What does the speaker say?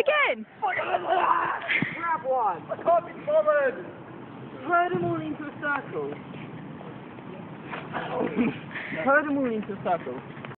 Again! Grab one. I can't be bothered. Herd them all into a circle. Herd them all into a circle.